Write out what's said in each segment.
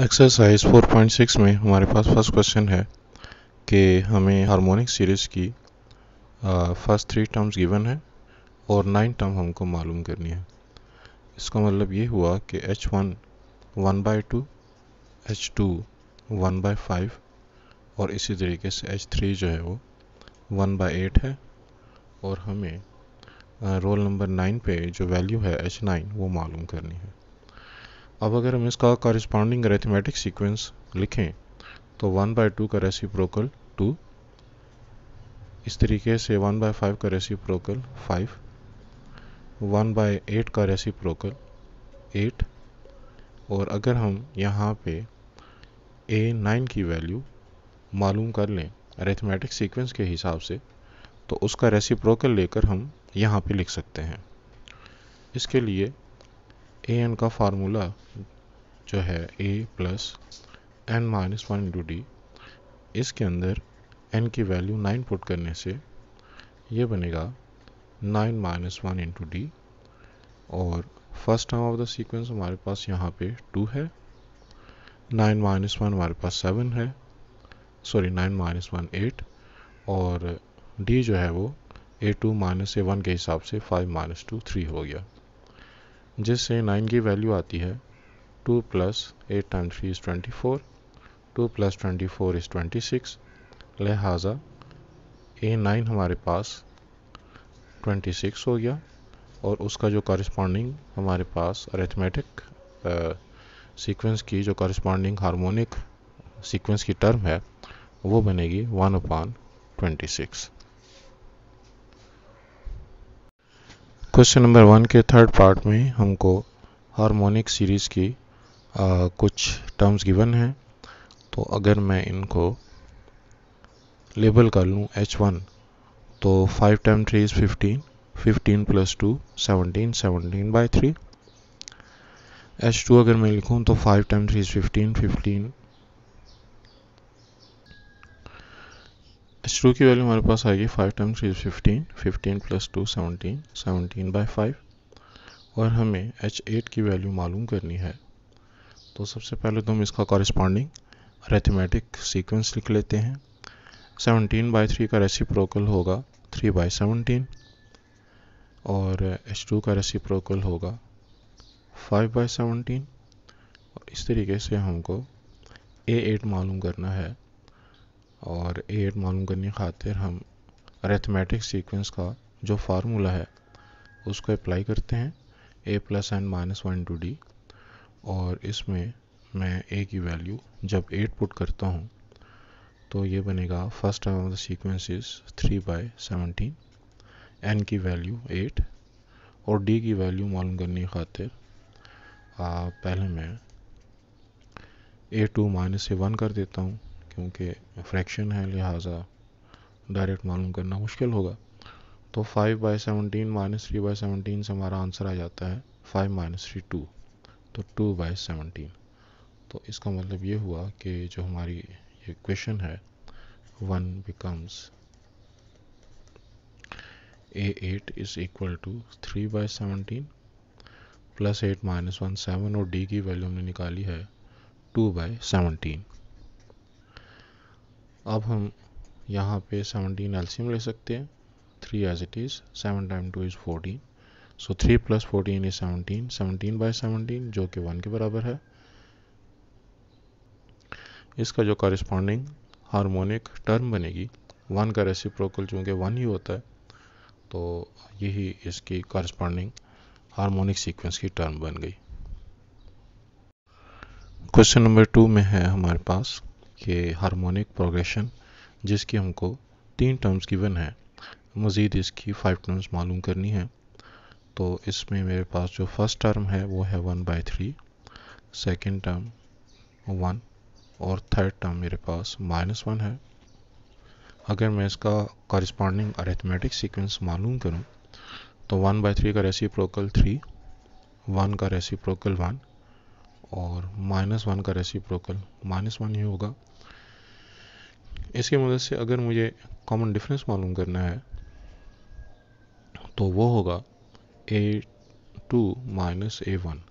Exercise 4.6 में हमारे पास first question है कि हमें हार्मोनिक सीरीज़ की फ़र्स्ट थ्री टर्म्स गिवन है और नाइन टर्म हमको मालूम करनी है। इसका मतलब ये हुआ कि H one one by two H two one by five और इसी तरीके से एच थ्री जो है वो वन बाई एट है और हमें रोल नंबर नाइन पे जो वैल्यू है एच नाइन वो मालूम करनी है। अब अगर हम इसका कॉरिस्पॉन्डिंग अरेथमेटिक सीक्वेंस लिखें तो वन बाई टू का रेसिप्रोकल टू इस तरीके से वन बाई फाइव का reciprocal five one by eight का रेसिप्रोकल एट और अगर हम यहाँ पे ए नाइन की वैल्यू मालूम कर लें अरेथमेटिक सीक्वेंस के हिसाब से तो उसका रेसिप्रोकल लेकर हम यहाँ पे लिख सकते हैं। इसके लिए ए एन का फार्मूला जो है A plus N minus one into D इसके अंदर एन की वैल्यू नाइन पुट करने से ये बनेगा nine minus one into D और first term of the sequence हमारे पास यहाँ पे टू है नाइन माइनस वन हमारे पास सेवन है sorry nine minus one eight और डी जो है वो A two minus A one के हिसाब से फाइव माइनस टू थ्री हो गया। जिससे नाइन की वैल्यू आती है two plus eight time three is twenty four two plus twenty four is twenty six लिहाजा ए नाइन हमारे पास ट्वेंटी सिक्स हो गया और उसका जो कॉरस्पॉन्डिंग हमारे पास अरेथमेटिक सीक्वेंस की जो कॉरस्पॉन्डिंग हार्मोनिक सीक्वेंस की टर्म है, वो बनेगी one upon twenty six question number one के थर्ड पार्ट में हमको हार्मोनिक सीरीज़ की आ, कुछ टर्म्स गिवन हैं। तो अगर मैं इनको लेबल कर लूँ एच वन तो five time three is fifteen fifteen plus two seventeen seventeen by three H two अगर मैं लिखूँ तो five time three is fifteen fifteen H two की वैल्यू हमारे पास आएगी five time three fifteen fifteen plus two seventeen seventeen by five और हमें एच एट की वैल्यू मालूम करनी है। तो सबसे पहले तो हम इसका कॉरिस्पॉन्डिंग अरेथमेटिक सीक्वेंस लिख लेते हैं। सेवनटीन बाई थ्री का रेसिप्रोकल होगा थ्री बाई सेवनटीन और एच टू का रेसिप्रोकल होगा फाइव बाई सेवनटीन और इस तरीके से हमको ए एट मालूम करना है। और एट मालूम करने खातिर हम अरेथमेटिक सीक्वेंस का जो फार्मूला है, उसको अप्लाई करते हैं A plus N minus one two D और इसमें मैं ए की वैल्यू जब एट पुट करता हूँ तो ये बनेगा first term of the sequence is three by seventeen N की वैल्यू एट और डी की वैल्यू मालूम करने खातिर पहले मैं ए टू माइनस से वन कर देता हूँ क्योंकि फ्रैक्शन है लिहाजा डायरेक्ट मालूम करना मुश्किल होगा। तो five by seventeen minus three by seventeen से हमारा आंसर आ जाता है फाइव माइनस थ्री टू तो टू बाई सेवनटीन तो इसका मतलब ये हुआ कि जो हमारी ये क्वेश्चन है one becomes A eight is equal to three by seventeen plus eight minus one seven और डी की वैल्यू हमने निकाली है टू बाई सेवनटीन अब हम यहाँ पे 17 एल्सियम ले सकते हैं। 3 as it is 7 time 2 is 14 so 3 plus 14 is 17 17 by 17 जो कि 1 के बराबर है। इसका जो कॉरिस्पॉन्डिंग हार्मोनिक टर्म बनेगी वन का रेसिप्रोकल चूँकि वन ही होता है तो यही इसकी कॉरिस्पॉन्डिंग हार्मोनिक सीक्वेंस की टर्म बन गई। क्वेश्चन नंबर टू में है हमारे पास कि हार्मोनिक प्रोग्रेशन जिसकी हमको तीन टर्म्स गिवन है। मज़ीद इसकी फाइव टर्म्स मालूम करनी है। तो इसमें मेरे पास जो फ़र्स्ट टर्म है, वो है one by three second term one और थर्ड टर्म मेरे पास माइनस वन है। अगर मैं इसका कॉरिस्पॉन्डिंग अरेथमेटिक सीक्वेंस मालूम करूँ तो वन बाई थ्री का रेसिप्रोकल थ्री वन का रेसिप्रोकल वन और माइनस वन का रेसिप्रोकल माइनस वन ही होगा। इसकी मदद से अगर मुझे कॉमन डिफरेंस मालूम करना है तो वो होगा A two minus A one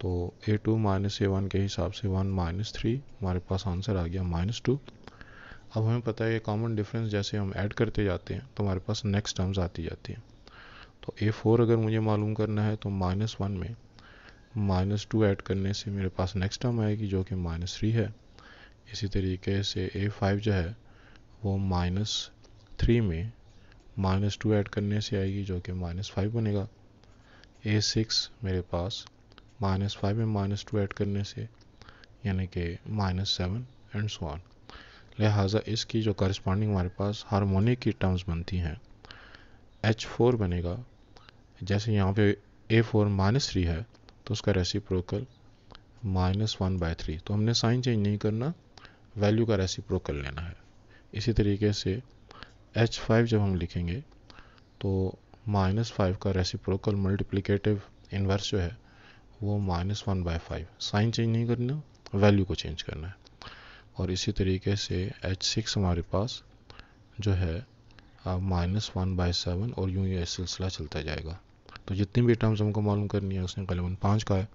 तो A two minus A one के हिसाब से वन माइनस थ्री हमारे पास आंसर आ गया माइनस टू अब हमें पता है ये कॉमन डिफरेंस जैसे हम ऐड करते जाते हैं तो हमारे पास नेक्स्ट टर्म्स आती जाती हैं। तो ए फोर अगर मुझे मालूम करना है तो माइनस वन में माइनस टू ऐड करने से मेरे पास नेक्स्ट टर्म आएगी, जो कि माइनस थ्री है। इसी तरीके से ए फाइव जो है, वो माइनस थ्री में माइनस टू ऐड करने से आएगी, जो कि माइनस फाइव बनेगा। ए सिक्स मेरे पास माइनस फाइव में माइनस टू ऐड करने से, यानी कि minus seven and so on लिहाजा इसकी जो करस्पॉन्डिंग हमारे पास हारमोनिक की टर्म्स बनती हैं। एच फोर बनेगा। जैसे यहाँ पे ए फोर माइनस थ्री है तो उसका reciprocal minus one by three तो हमने साइन चेंज नहीं करना वैल्यू का रेसिप्रोकल लेना है। इसी तरीके से एच फाइव जब हम लिखेंगे तो माइनस फाइव का रेसिप्रोकल मल्टीप्लिकेटिव इन्वर्स जो है, वो minus one by five sign change नहीं करना वैल्यू को चेंज करना है। और इसी तरीके से एच सिक्स हमारे पास जो है माइनस वन बाय सेवन और यूँ ये सिलसिला चलता जाएगा। तो जितनी भी टर्म्स हमको मालूम करनी है, उसने करीबन पाँच का है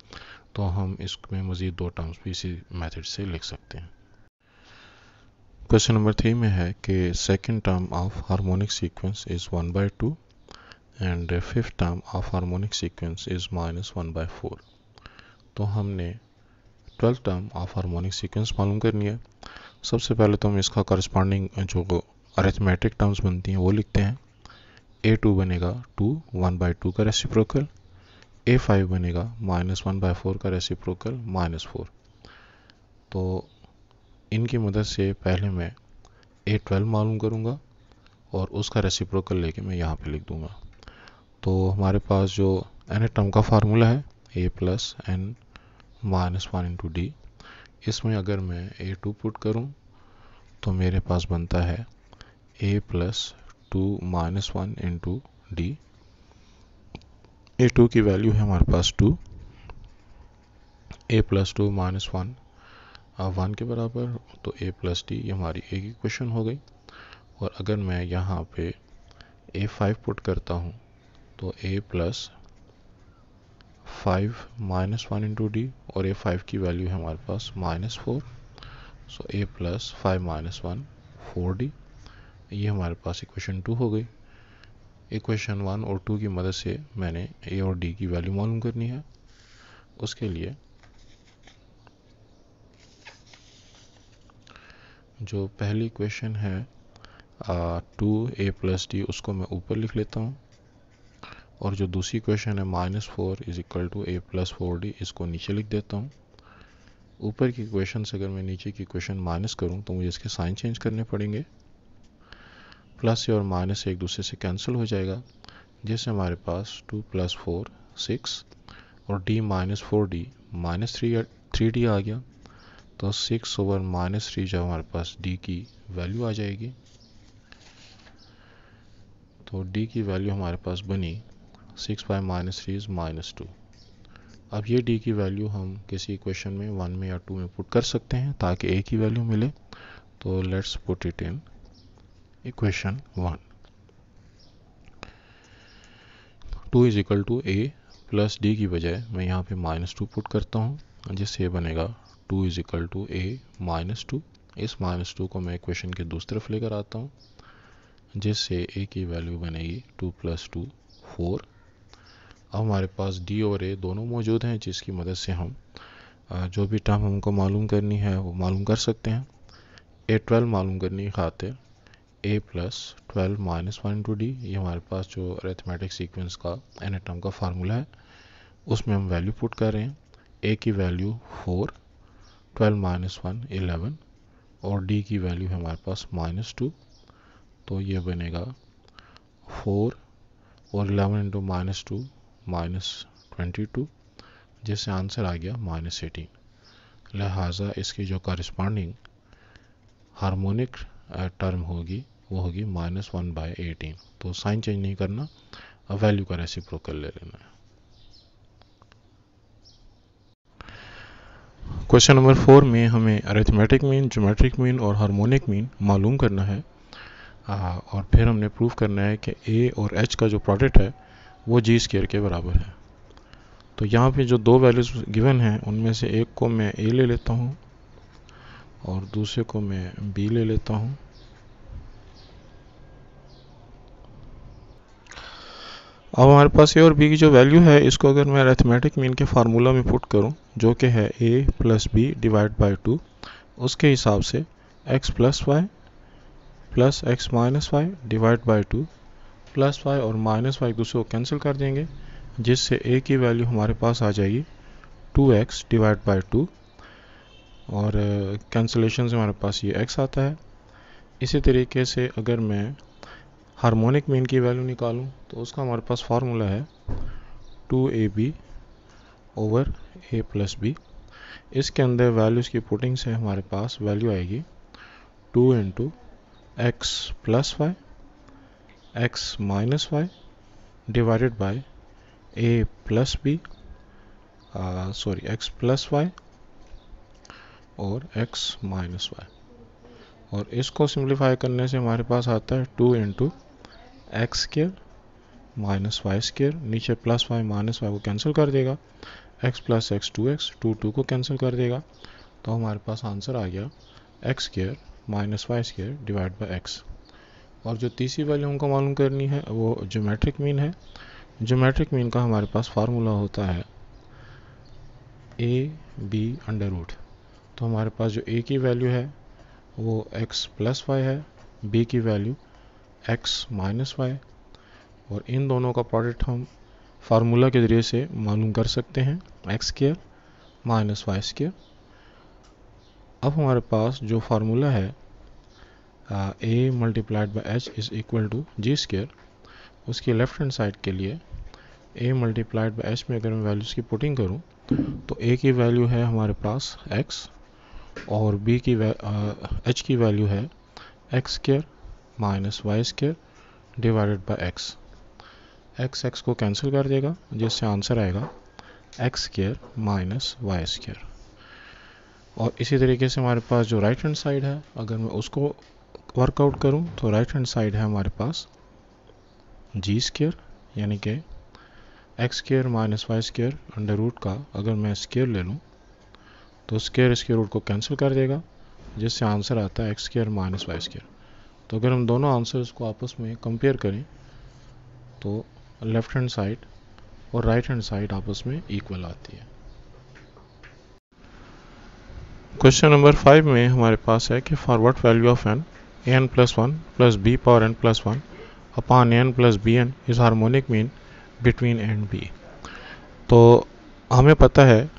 तो हम इसमें मज़ीद दो टर्म्स भी इसी मेथड से लिख सकते हैं। क्वेश्चन नंबर थ्री में है कि second term of harmonic sequence is one by two and fifth term of harmonic sequence is minus one by four तो हमने twelfth term of harmonic sequence मालूम करनी है। सबसे पहले तो हम इसका करस्पॉन्डिंग जो अरिथमेटिक टर्म्स बनती हैं, वो लिखते हैं। ए टू बनेगा टू वन बाई टू का रेसिप्रोकल ए फाइव बनेगा माइनस वन बाई फोर का रेसिप्रोकल माइनस फोर तो इनकी मदद से पहले मैं ए ट्वेल्व मालूम करूँगा और उसका रेसिप्रोकल लेके मैं यहाँ पे लिख दूँगा। तो हमारे पास जो एन टर्म का फार्मूला है A plus N minus one into D इसमें अगर मैं ए टू पुट करूँ तो मेरे पास बनता है A plus two minus one into D. A two की वैल्यू है हमारे पास two. A plus two minus one one के बराबर तो ए प्लस डी, ये हमारी एक इक्वेशन हो गई। और अगर मैं यहाँ पे ए फाइव पुट करता हूँ तो A plus five minus one into D, और ए फाइव की वैल्यू है हमारे पास minus four. So A plus five minus one, four D. ये हमारे पास इक्वेशन टू हो गई। इक्वेशन वन और टू की मदद से मैंने ए और डी की वैल्यू मालूम करनी है। उसके लिए जो पहली इक्वेशन है टू ए प्लस डी उसको मैं ऊपर लिख लेता हूँ। और जो दूसरी क्वेश्चन है minus four is equal to A plus four D इसको नीचे लिख देता हूँ। ऊपर की क्वेश्चन से अगर मैं नीचे की क्वेश्चन माइनस करूँ तो मुझे इसके साइन चेंज करने पड़ेंगे। प्लस और माइनस एक दूसरे से कैंसिल हो जाएगा। जैसे हमारे पास टू प्लस फोर, सिक्स और D minus four D, minus three three D आ गया। तो सिक्स ओवर माइनस थ्री जब हमारे पास डी की वैल्यू आ जाएगी तो डी की वैल्यू हमारे पास बनी six by minus three is minus two. अब ये डी की वैल्यू हम किसी इक्वेशन में वन में या टू में पुट कर सकते हैं ताकि ए की वैल्यू मिले। तो let's put it in. Equation one two is equal to A plus D की बजाय मैं यहाँ पे माइनस टू पुट करता हूँ। जिससे बनेगा two is equal to A minus two इस माइनस टू को मैं इक्वेशन के दूसरी तरफ़ लेकर आता हूँ। जिससे ए की वैल्यू बनेगी टू प्लस टू फोर अब हमारे पास डी और ए दोनों मौजूद हैं, जिसकी मदद से हम जो भी टर्म हमको मालूम करनी है, वो मालूम कर सकते हैं। ए ट्वेल्व मालूम करनी खातिर A plus twelve minus one two D ये हमारे पास जो अरेथमेटिक सीक्वेंस का एन टर्म का फार्मूला है, उसमें हम वैल्यू पुट कर रहे हैं। ए की value four twelve minus one eleven और डी की वैल्यू है हमारे पास माइनस टू तो ये बनेगा फोर और eleven into minus two minus twenty two जिससे आंसर आ गया माइनस एटीन लिहाजा इसकी जो करस्पॉन्डिंग हारमोनिक टर्म होगी वो होगी माइनस वन बाई एटीन। तो साइन चेंज नहीं करना अब वैल्यू का रेसिप्रोकल ले लेना है। क्वेश्चन नंबर फोर में हमें अरिथमेटिक मीन जोमेट्रिक मीन और हार्मोनिक मीन मालूम करना है। आ, और फिर हमने प्रूव करना है कि ए और एच का जो प्रोडक्ट है वो जी स्केयर के बराबर है। तो यहाँ पे जो दो वैल्यूज़ गिवन हैं उनमें से एक को मैं ए ले लेता हूँ और दूसरे को मैं बी ले लेता हूँ। अब हमारे पास ए और बी की जो वैल्यू है, इसको अगर मैं अरेथमेटिक मीन के फार्मूला में पुट करूँ, जो कि है A plus B divide by two उसके हिसाब से X plus Y plus X minus Y divide by two plus Y और माइनस वाई दूसरे को कैंसिल कर देंगे, जिससे ए की वैल्यू हमारे पास आ जाएगी two X divide by two और कैंसिलेशन से हमारे पास ये एक्स आता है। इसी तरीके से अगर मैं हारमोनिक मीन की वैल्यू निकालूं तो उसका हमारे पास फार्मूला है two A B over A plus B. इसके अंदर वैल्यूज़ की पुटिंग से हमारे पास वैल्यू आएगी two into X plus Y, X minus Y divided by A plus B sorry, X plus Y और एक्स माइनस वाई। और इसको सिंप्लीफाई करने से हमारे पास आता है two into X square minus Y square नीचे प्लस वाई माइनस वाई को कैंसिल कर देगा। X plus X two X two two को कैंसिल कर देगा। तो हमारे पास आंसर आ गया X square minus Y square divide by X और जो तीसरी वैल्यू हमको मालूम करनी है, वो जोमेट्रिक मीन है। जोमेट्रिक मीन का हमारे पास फार्मूला होता है ए बी अंडर रूट तो हमारे पास जो ए की वैल्यू है, वो एक्स प्लस वाई है बी की वैल्यू एक्स माइनस वाई और इन दोनों का प्रोडक्ट हम फार्मूला के ज़रिए से मालूम कर सकते हैं X square minus Y square अब हमारे पास जो फार्मूला है A multiplied by H is equal to G square उसकी लेफ़्ट हैंड साइड के लिए ए मल्टीप्लाइड बाई एच में अगर मैं वैल्यूज़ की पुटिंग करूँ तो ए की वैल्यू है हमारे पास एक्स और बी की एच की वैल्यू है X square minus Y square divided by X. X X को कैंसिल कर देगा, जिससे आंसर आएगा X square minus Y square और इसी तरीके से हमारे पास जो राइट हैंड साइड है, अगर मैं उसको वर्कआउट करूँ तो राइट हैंड साइड है हमारे पास जी स्केयर यानी कि X square minus Y square under root का अगर मैं स्केयर ले लूँ तो स्केयर स्केयर रूट को कैंसिल कर देगा, जिससे आंसर आता है X square minus Y square तो अगर हम दोनों आंसर्स को आपस में कंपेयर करें तो लेफ़्ट हैंड साइड और राइट हैंड साइड आपस में इक्वल आती है। क्वेश्चन नंबर फाइव में हमारे पास है कि for what value of N A N plus one plus B power N plus one upon N plus B N is harmonic mean between and B तो हमें पता है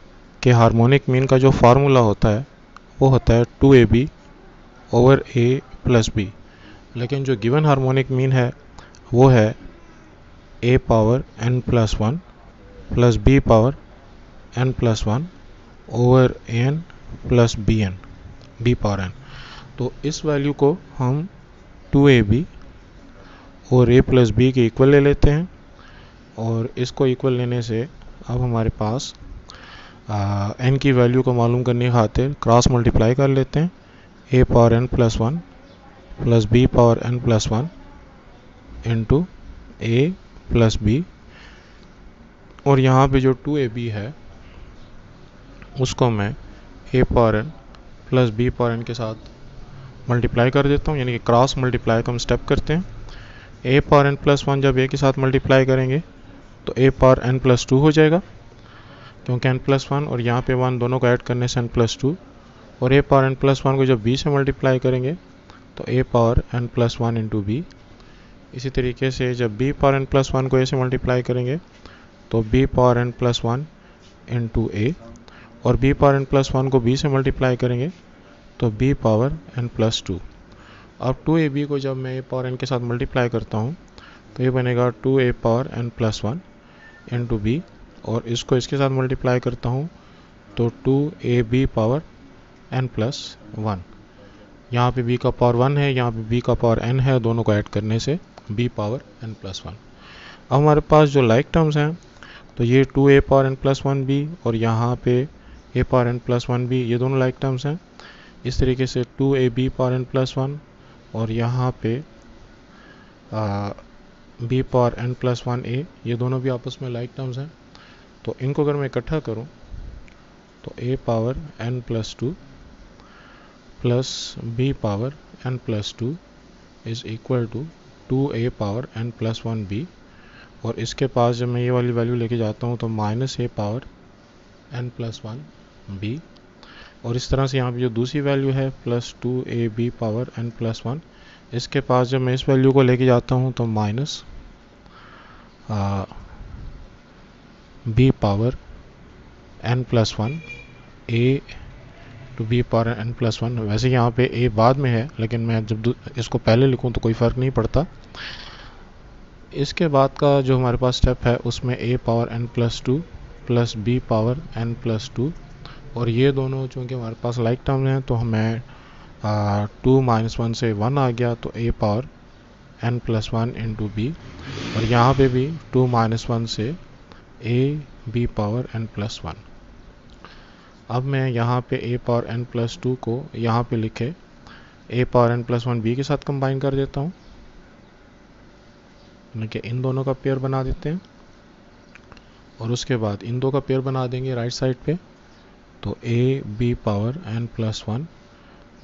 कि हारमोनिक मीन का जो फार्मूला होता है, वो होता है two A B over A plus B लेकिन जो गिवन हार्मोनिक मीन है, वो है A power N plus one plus B power N plus one over N plus B N B power N तो इस वैल्यू को हम टू ए बी और ए प्लस बी के इक्वल ले लेते हैं और इसको इक्वल लेने से अब हमारे पास एन की वैल्यू को मालूम करने खातिर क्रॉस मल्टीप्लाई कर लेते हैं A power N plus one plus B power N plus one into A plus B और यहाँ पे जो टू ए बी है, उसको मैं A power N plus B power N के साथ मल्टीप्लाई कर देता हूँ, यानी कि क्रॉस मल्टीप्लाई का हम स्टेप करते हैं। A power N plus one जब ए के साथ मल्टीप्लाई करेंगे तो A power N plus two हो जाएगा, क्योंकि एन प्लस वन और यहाँ पे वन दोनों को ऐड करने से एन प्लस टू और A power N plus one को जब बी से मल्टीप्लाई करेंगे तो A power N plus one into B इसी तरीके से जब B power N plus one को ए से मल्टीप्लाई करेंगे तो B power N plus one into A और B power N plus one को बी से मल्टीप्लाई करेंगे तो B power N plus two अब टू ए बी को जब मैं ए पावर एन के साथ मल्टीप्लाई करता हूँ तो ये बनेगा two A power N plus one into B और इसको इसके साथ मल्टीप्लाई करता हूँ तो two A B power N plus one यहाँ पे b का पावर वन है, यहाँ पे b का पावर n है, दोनों को ऐड करने से b power n plus one अब हमारे पास जो लाइक टर्म्स हैं तो ये two a power n plus one b और यहाँ पे a power n plus one b ये दोनों लाइक टर्म्स हैं. इस तरीके से two a b power n plus one और यहाँ पे b power n plus one a ये दोनों भी आपस में लाइक टर्म्स हैं. तो इनको अगर मैं इकट्ठा करूँ तो a power n plus two plus b power n plus two is equal to two a power n plus one b और इसके पास जब मैं ये वाली वैल्यू लेके जाता हूँ तो minus a power n plus one b और इस तरह से यहाँ पे जो दूसरी वैल्यू है plus two a b power n plus one इसके पास जब मैं इस वैल्यू को लेके जाता हूँ तो minus b power n plus one a two b power n plus one वैसे यहाँ पे ए बाद में है, लेकिन मैं जब इसको पहले लिखूँ तो कोई फ़र्क नहीं पड़ता। इसके बाद का जो हमारे पास स्टेप है, उसमें a power n plus two plus b power n plus two और ये दोनों चूँकि हमारे पास लाइक टर्म हैं तो हमें टू माइनस वन से वन आ गया तो a power n plus one into b और यहाँ पे भी टू माइनस वन से a b power n plus one अब मैं यहाँ पे a power n plus two को यहाँ पे लिखे a power n plus one b के साथ कंबाइन कर देता हूँ। कि इन दोनों का पेयर बना देते हैं। और उसके बाद इन दो का पेयर बना देंगे राइट साइड पे। तो a b power n plus one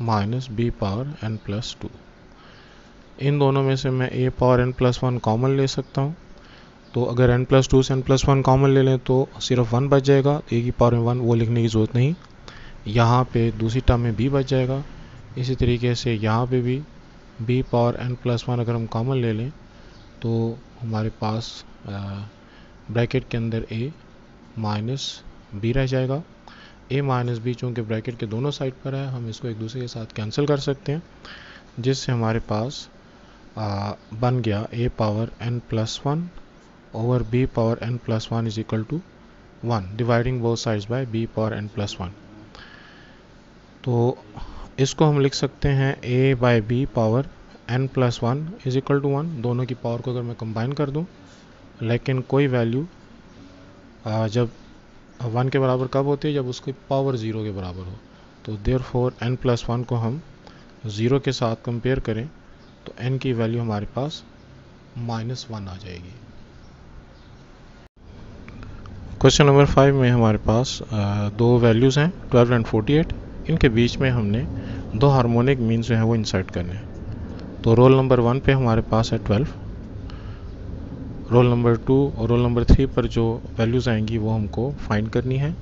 minus b power n plus two इन दोनों में से मैं a power n plus one common ले सकता हूँ। तो अगर एन प्लस टू से एन प्लस वन कॉमन ले लें तो सिर्फ़ वन बच जाएगा ए की पावर में वन वो लिखने की ज़रूरत नहीं। यहाँ पे दूसरी टर्म में बी बच जाएगा। इसी तरीके से यहाँ पे भी b power n plus one अगर हम कॉमन ले लें तो हमारे पास ब्रैकेट के अंदर ए माइनस बी रह जाएगा। ए माइनस बी चूँकि ब्रैकेट के दोनों साइड पर है हम इसको एक दूसरे के साथ कैंसिल कर सकते हैं जिससे हमारे पास आ, बन गया a power n plus one over b power n plus one is equal to one dividing both sides by b power n plus one तो इसको हम लिख सकते हैं a by b power n plus one is equal to one दोनों की power को अगर मैं कंबाइन कर दूँ, लेकिन कोई वैल्यू जब वन के बराबर कब होती है? जब उसकी पावर ज़ीरो के बराबर हो। तो therefore n plus one को हम ज़ीरो के साथ कंपेयर करें तो एन की वैल्यू हमारे पास माइनस वन आ जाएगी। क्वेश्चन नंबर फाइव में हमारे पास दो वैल्यूज़ हैं ट्वेल्व एंड फोर्टी एट इनके बीच में हमने दो हार्मोनिक मीन जो हैं वो इंसर्ट करने हैं। तो रोल नंबर वन पे हमारे पास है ट्वेल्व रोल नंबर टू और रोल नंबर थ्री पर जो वैल्यूज़ आएँगी वो हमको फाइंड करनी है।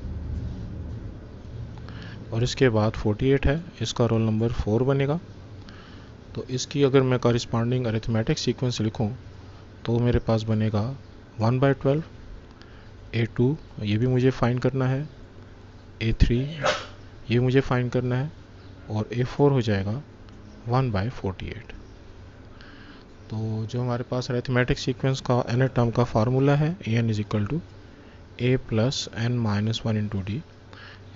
और इसके बाद 48 है, इसका रोल नंबर फोर बनेगा। तो इसकी अगर मैं कॉरिस्पॉन्डिंग अरिथमेटिक सीक्वेंस लिखूँ तो मेरे पास बनेगा one by twelve a two ये भी मुझे फाइंड करना है। ए थ्री ये मुझे फाइंड करना है। और ए फोर हो जाएगा वन बाई फोर्टी एट तो जो हमारे पास अरिथमेटिक सीक्वेंस का एन टर्म का फार्मूला है a n is equal to a plus n minus one into d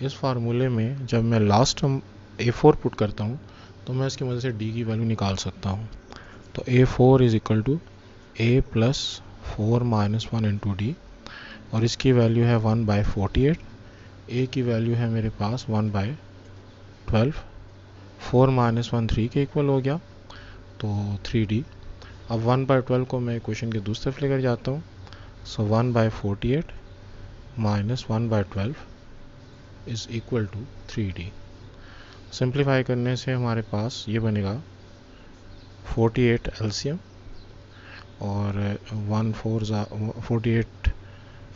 इस फार्मूले में जब मैं last term a four put करता हूँ तो मैं इसकी मदद से डी की वैल्यू निकाल सकता हूँ। तो a four is equal to a plus four minus one into d और इसकी वैल्यू है one by forty eight a की वैल्यू है मेरे पास one by twelve four minus one three के इक्वल हो गया. तो थ्री डी अब वन बाई ट्वेल्व को मैं क्वेश्चन के दूसरे लेकर जाता हूँ. So one by forty eight minus one by twelve is equal to three d simplify करने से हमारे पास ये बनेगा फोर्टी एट एल्सियम और one four forty eight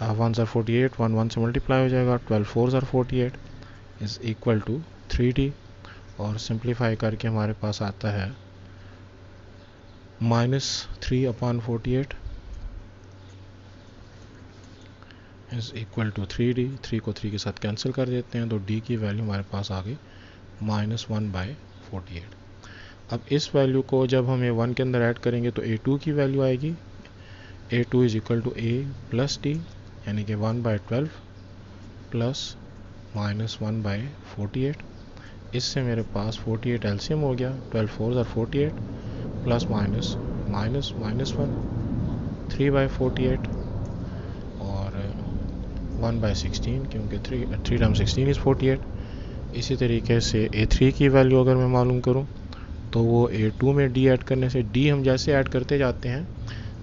one are forty eight one one से मल्टीप्लाई हो जाएगा twelve four are forty eight is equal to three d और सिंप्लीफाई करके हमारे पास आता है minus three upon forty eight is equal to three d three को थ्री के साथ कैंसिल कर देते हैं तो डी की वैल्यू हमारे पास आ गई minus one by forty eight अब इस वैल्यू को जब हम ए वन के अंदर ऐड करेंगे तो ए टू की वैल्यू आएगी। A two is equal to a plus d यानी कि one by twelve plus minus one by forty eight इससे मेरे पास फोर्टी एट एल्सियम हो गया। Twelve four are forty eight plus minus minus minus one three by forty eight और one by sixteen क्योंकि three three time sixteen is forty eight इसी तरीके से ए थ्री की वैल्यू अगर मैं मालूम करूँ तो वो ए टू में डी ऐड करने से डी हम जैसे ऐड करते जाते हैं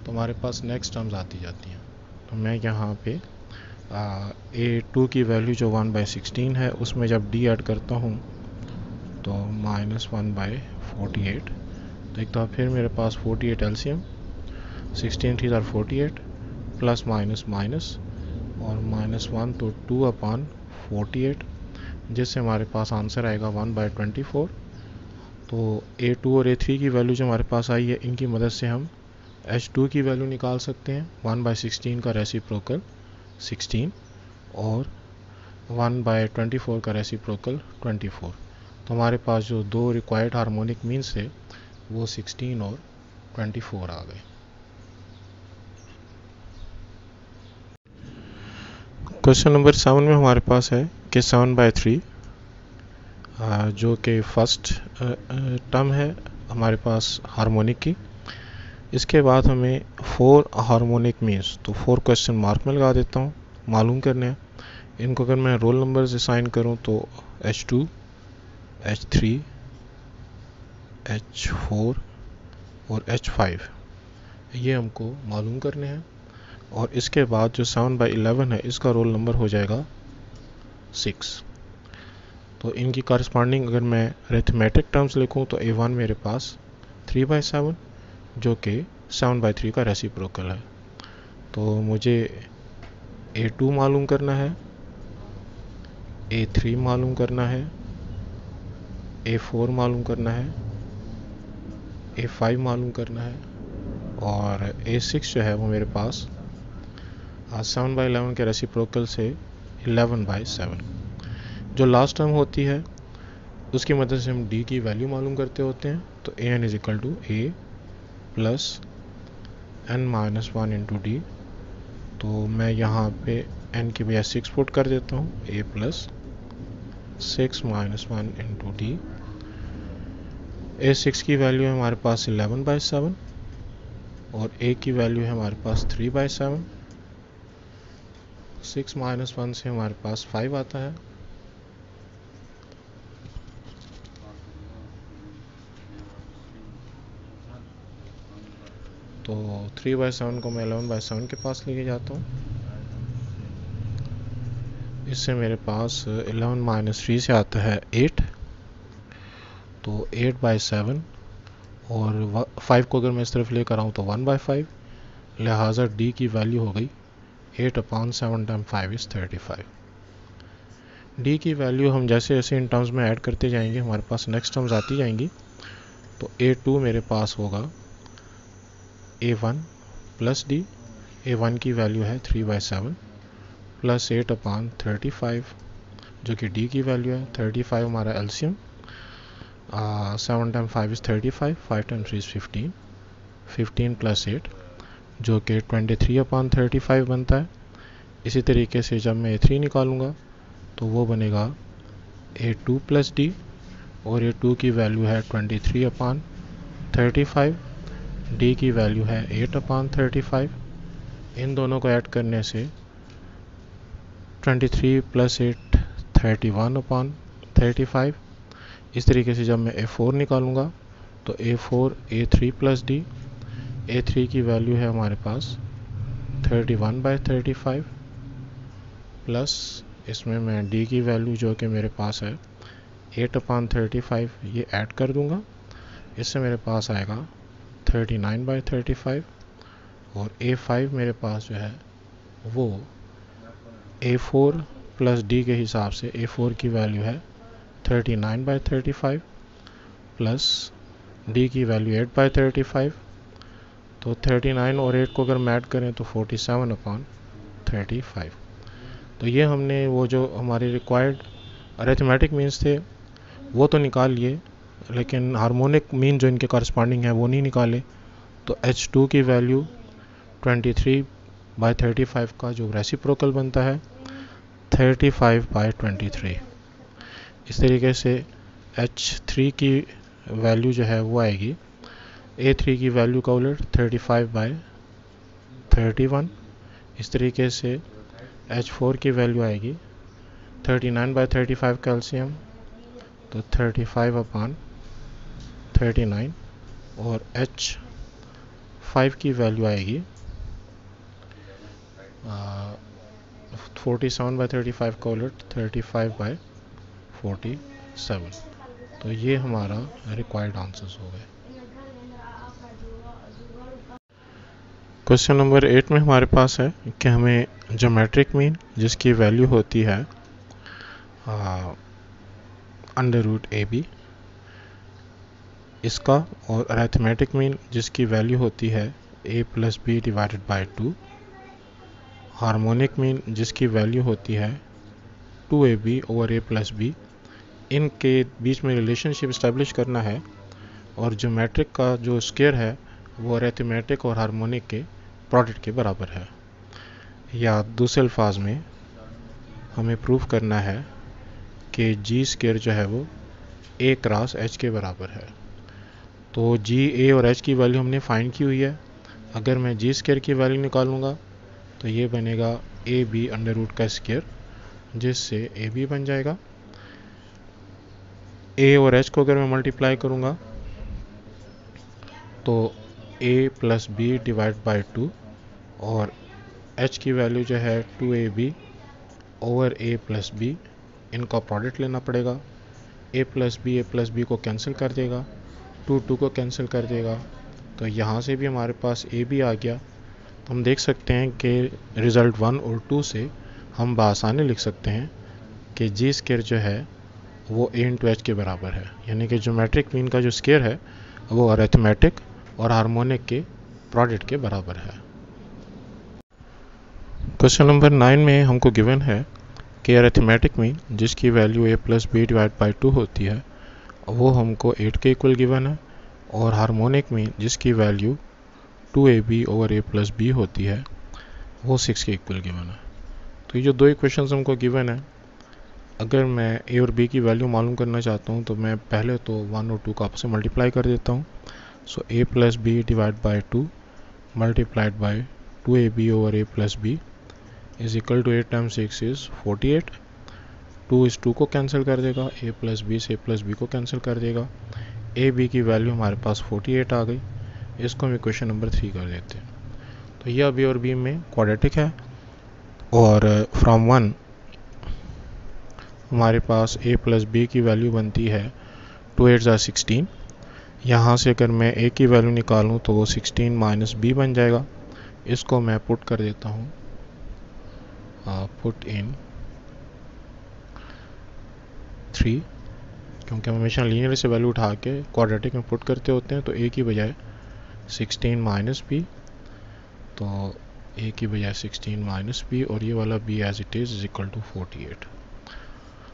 तो हमारे पास नेक्स्ट टर्म्स आती जाती हैं। तो मैं यहाँ पे ए टू की वैल्यू जो वन बाई सिक्सटीन है, उसमें जब डी ऐड करता हूँ तो minus one by forty eight तो एक तो फिर मेरे पास forty eight LCM sixteen three are forty eight plus minus minus और माइनस वन तो टू अपान फोर्टी एट जिससे हमारे पास आंसर आएगा वन बाई ट्वेंटी फोर तो ए टू और ए थ्री की वैल्यू जो हमारे पास आई है, इनकी मदद से हम एच टू की वैल्यू निकाल सकते हैं। वन बाई सिक्सटीन का रेसिप्रोकल सिक्सटीन और वन बाय ट्वेंटी फोर का रेसिप्रोकल ट्वेंटी फोर तो हमारे पास जो दो रिक्वायर्ड हार्मोनिक मीन्स थे वो सिक्सटीन और ट्वेंटी फोर आ गए। क्वेश्चन नंबर सेवन में हमारे पास है कि सेवन बाय थ्री जो कि फ़र्स्ट टर्म है, हमारे पास हार्मोनिक की। इसके बाद हमें फोर हार्मोनिक मीन्स तो फोर क्वेश्चन मार्क में लगा देता हूँ, मालूम करने हैं। इनको अगर मैं रोल नंबर असाइन करूँ तो h two h three h four और एच फाइव ये हमको मालूम करने हैं। और इसके बाद जो सेवन बाई इलेवन है, इसका रोल नंबर हो जाएगा सिक्स तो इनकी करस्पॉन्डिंग अगर मैं रेथमेटिक टर्म्स लिखूँ तो ए वन मेरे पास थ्री बाई सेवन जो कि सेवन बाई थ्री का रेसिप्रोकल है। तो मुझे ए टू मालूम करना है ए थ्री मालूम करना है ए फोर मालूम करना है ए फाइव मालूम करना है और ए सिक्स जो है वो मेरे पास सेवन बाई इलेवन के रेसिप्रोकल से एलेवन बाई सेवन जो लास्ट टर्म होती है, उसकी मदद से हम डी की वैल्यू मालूम करते होते हैं तो a n is equal to a plus n minus one into d तो मैं यहाँ पे एन की बजाय सिक्स पुट कर देता हूँ a plus six minus one into d a six की वैल्यू है हमारे पास इलेवन बाई सेवन और ए की वैल्यू है हमारे पास three by seven six minus one से हमारे पास फाइव आता है। तो थ्री बाई सेवन को मैं एलेवन बाई सेवन के पास लेके जाता हूँ। इससे मेरे पास एलेवन माइनस थ्री से आता है एट तो एट बाई सेवन और फाइव को अगर मैं इस तरफ़ लेकर आऊँ तो वन बाई फाइव लिहाजा डी की वैल्यू हो गई eight upon seven time five is thirty five d की वैल्यू हम जैसे जैसे इन टर्म्स में ऐड करते जाएँगे, हमारे पास नेक्स्ट टर्म्स आती जाएँगी तो ए टू मेरे पास होगा। A one plus D A one की वैल्यू है three by seven plus eight upon thirty five जो कि डी की वैल्यू है थर्टी फाइव हमारा LCM seven time five is thirty five five time three is fifteen fifteen plus eight जो कि twenty three upon thirty five बनता है। इसी तरीके से जब मैं ए थ्री निकालूँगा तो वो बनेगा ए टू प्लस डी और ए टू की वैल्यू है twenty three upon thirty five d की वैल्यू है एट अपान थर्टी फाइव इन दोनों को ऐड करने से twenty three plus eight thirty one upon thirty five इस तरीके से जब मैं ए फोर निकालूँगा तो a four a three plus d a three की वैल्यू है हमारे पास thirty one by thirty five plus इसमें मैं डी की वैल्यू जो कि मेरे पास है एट अपान थर्टी फाइव ये ऐड कर दूँगा। इससे मेरे पास आएगा thirty nine by thirty five और ए फाइव मेरे पास जो है वो ए फोर प्लस डी के हिसाब से ए फोर की वैल्यू है thirty nine by thirty five plus d की value eight by thirty five. तो थर्टी नाइन और एट को अगर मैट करें तो forty seven upon thirty five. तो ये हमने वो जो हमारे रिक्वायर्ड अरेथमेटिक मीन्स थे, वो तो निकाल लिए। लेकिन हार्मोनिक मीन जो इनके करस्पॉन्डिंग है, वो नहीं निकाले। तो एच टू की value twenty three by thirty five का जो रेसिप्रोकल बनता है thirty five by twenty three इस तरीके से एच थ्री की वैल्यू जो है, वो आएगी। ए थ्री की वैल्यू का उलट thirty five by thirty one इस तरीके से एच फोर की वैल्यू आएगी। Thirty nine by thirty five calcium तो thirty five upon thirty nine और एच फाइव की वैल्यू आएगी। फाइव का उलट thirty five by forty seven तो ये हमारा रिक्वायर्ड आंसर्स हो गए। क्वेश्चन नंबर एट में हमारे पास है कि हमें जोमेट्रिक मीन जिसकी वैल्यू होती है अंडर रूट ए बी इसका और अरेथमेटिक मीन जिसकी वैल्यू होती है a plus b divided by two harmonic mean जिसकी वैल्यू होती है two a b over a plus b इनके बीच में रिलेशनशिप इस्टेब्लिश करना है और जोमेट्रिक का जो स्केयर है, वो अरेथमेटिक और हारमोनिक के प्रोडक्ट के बराबर है. या दूसरे अल्फाज में, हमें प्रूफ करना है कि जी स्केयर जो है वो ए क्रॉस एच के बराबर है. तो जी ए और एच की वैल्यू हमने फाइंड की हुई है। अगर मैं जी स्केयर की वैल्यू निकालूँगा तो ये बनेगा ए बी अंडर रूट का स्केयर जिससे ए बी बन जाएगा। ए और एच को अगर मैं मल्टीप्लाई करूँगा तो a plus b divide by two और एच की वैल्यू जो है two a b over a plus b इनका प्रोडक्ट लेना पड़ेगा। A plus b a plus b को कैंसिल कर देगा। टू टू को कैंसिल कर देगा। तो यहाँ से भी हमारे पास ए भी आ गया। तो हम देख सकते हैं कि रिज़ल्ट वन और टू से हम बसानी लिख सकते हैं कि जी स्केयर जो है, वो ए इंटू एच के बराबर है। यानी कि जोमेट्रिक मीन का जो स्केयर है, वो अरेथमेटिक और हारमोनिक के प्रोडक्ट के बराबर है। क्वेश्चन नंबर नाइन में हमको गिवन है कि अरेथमेटिक मीन जिसकी value a plus b divide by two होती है वो हमको एट के इक्वल गिवन है और हारमोनिक में जिसकी value two a b over a plus b होती है, वो सिक्स के इक्वल गिवन है। तो ये जो दो इक्वेशन हमको गिवन है, अगर मैं ए और बी की वैल्यू मालूम करना चाहता हूँ तो मैं पहले तो वन और टू का आपसे मल्टीप्लाई कर देता हूँ। So a plus b divide by two multiplied by two a b over a plus b is equal to eight time six is forty eight two इस टू को कैंसिल कर देगा ए प्लस बी से ए plus B को cancel कर देगा। A B की value हमारे पास 48 आ गई। इसको हम इक्वेशन नंबर थ्री कर देते हैं। तो यह बी और बी में क्वाड्रेटिक है। और फ्रॉम वन हमारे पास ए प्लस बी की वैल्यू बनती है टू एट ज़ा सिक्सटीन यहाँ से अगर मैं ए की वैल्यू निकालूँ तो वो सिक्सटीन माइनस बी बन जाएगा। इसको मैं पुट कर देता हूँ। पुट इन थ्री क्योंकि हम हमेशा लीनियर से वैल्यू उठा के क्वाड्रेटिक में पुट करते होते हैं तो ए की बजाय 16 माइनस बी तो ए की बजाय 16 माइनस बी और ये वाला b as it is is equal to 48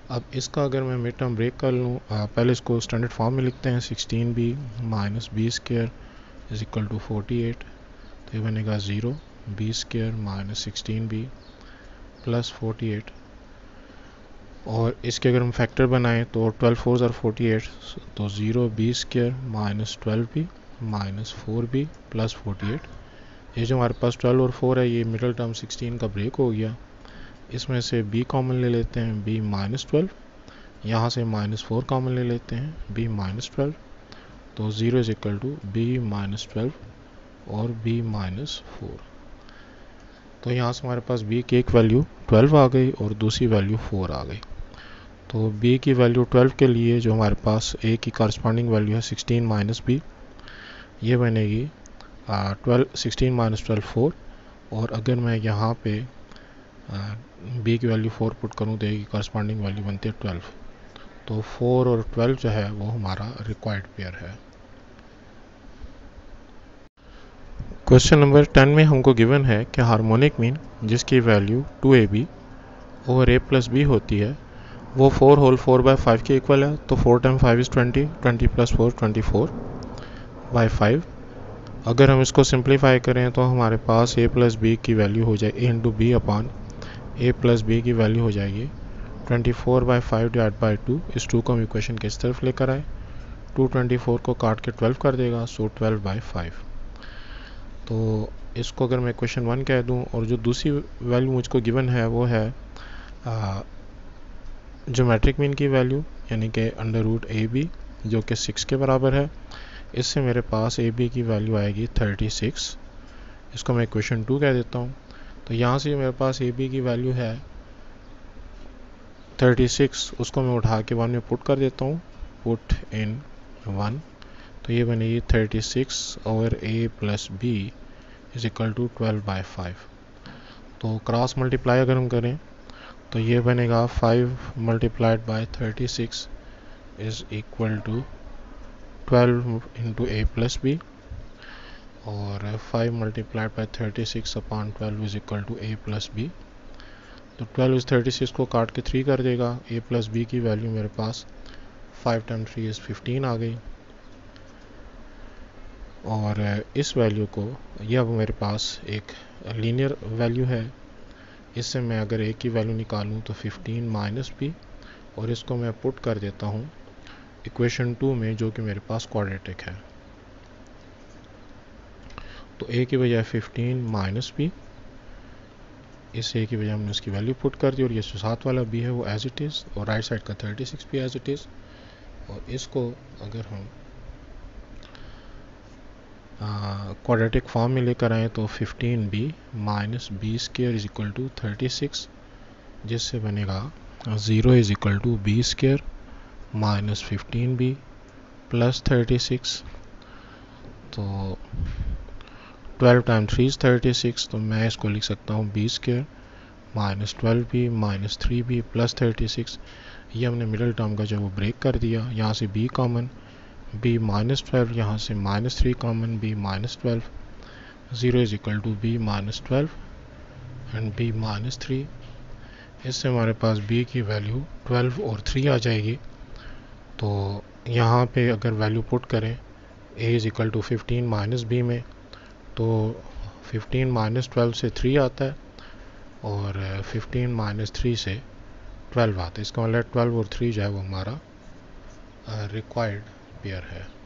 अब इसका अगर मैं मिड टर्म ब्रेक कर लूँ पहले इसको स्टैंडर्ड फॉर्म में लिखते हैं 16 b minus b square is equal to 48 तो ये बनेगा zero b square minus sixteen b plus forty eight और इसके अगर हम फैक्टर बनाएँ तो twelve four are forty eight तो zero b square minus twelve b minus four b plus forty eight ये जो हमारे पास ट्वेल्व और फोर है, ये मिडल टर्म सिक्सटीन का ब्रेक हो गया। इसमें से बी कॉमन ले लेते हैं बी माइनस ट्वेल्व यहाँ से माइनस फोर कॉमन ले लेते हैं बी माइनस ट्वेल्व तो zero is equal to b minus twelve और बी माइनस फोर तो यहाँ से हमारे पास बी की एक वैल्यू ट्वेल्व आ गई और दूसरी वैल्यू फोर आ गई। तो b की वैल्यू 12 के लिए जो हमारे पास a की करस्पॉन्डिंग वैल्यू है 16 माइनस बी ये बनेगी twelve sixteen minus twelve four और अगर मैं यहाँ पे b की वैल्यू फोर पुट करूँ तो a की करस्पॉन्डिंग वैल्यू बनती है ट्वेल्व तो फोर और ट्वेल्व जो है वो हमारा रिक्वायर्ड पेयर है. क्वेश्चन नंबर टेन में हमको गिवन है कि हार्मोनिक मीन जिसकी value two a b over a plus b होती है वो four whole four by five के इक्वल है तो four time five is twenty twenty plus four twenty four by five अगर हम इसको सिंप्लीफाई करें तो हमारे पास ए प्लस बी की वैल्यू हो जाए a into b upon a plus b की वैल्यू हो जाएगी। Twenty four by five divide by two इस टू को हम इक्वेशन के इस तरफ़ लेकर आए? टू ट्वेंटी फोर को काट के ट्वेल्व कर देगा सो ट्वेल्व बाई फाइव तो इसको अगर मैं क्वेश्चन वन कह दूँ, और जो दूसरी वैल्यू मुझको गिवन है, वो है जोमेट्रिक मीन की वैल्यू यानी कि अंडर रूट ए बी जो कि सिक्स के बराबर है, इससे मेरे पास ए बी की वैल्यू आएगी थर्टी सिक्स इसको मैं क्वेश्चन टू कह देता हूँ। तो यहाँ से मेरे पास ए बी की वैल्यू है 36 उसको मैं उठा के वन में पुट कर देता हूँ। पुट इन वन तो ये बनेगी 36 over a plus b is equal to twelve by five तो क्रॉस मल्टीप्लाई अगर हम करें तो ये बनेगा 5 multiplied by 36 is equal to 12 into a plus b और 5 multiplied by 36 upon 12 is equal to a plus b तो 12 इज़ 36 को काट के 3 कर देगा ए प्लस बी की वैल्यू मेरे पास 5 टाइम थ्री इज़ 15 आ गई और इस वैल्यू को यह अब मेरे पास एक लीनियर वैल्यू है इससे मैं अगर ए की वैल्यू निकालूं तो 15 माइनस बी और इसको मैं पुट कर देता हूँ इक्वेशन टू में जो कि मेरे पास क्वाड्रेटिक है। तो ए की बजाय 15 माइनस बी इस ए की बजाय हमने उसकी वैल्यू पुट कर दी और ये जो साथ वाला बी है वो एज इट इज़ और राइट साइड का 36 भी एज इट इज़ और इसको अगर हम क्वाड्रेटिक फॉर्म में लेकर आए तो 15 b minus b square is equal to thirty six जिससे बनेगा zero is equal to b square minus fifteen b plus thirty six तो 12 time three is thirty six तो मैं इसको लिख सकता हूँ b square minus twelve b minus three b plus thirty six ये हमने मिडल टर्म का जो वो ब्रेक कर दिया, यहाँ से b common b minus twelve यहाँ से minus three common b minus twelve zero is equal to b minus twelve and b minus three इससे हमारे पास बी की वैल्यू ट्वेल्व और थ्री आ जाएगी। तो यहाँ पे अगर वैल्यू पुट करें a is equal to fifteen minus b में तो फिफ्टीन माइनस ट्वेल्व से थ्री आता है, और फिफ्टीन माइनस थ्री से ट्वेल्व आता है। इसका मतलब ट्वेल्व और थ्री जो है वो हमारा रिक्वायर्ड पेयर है।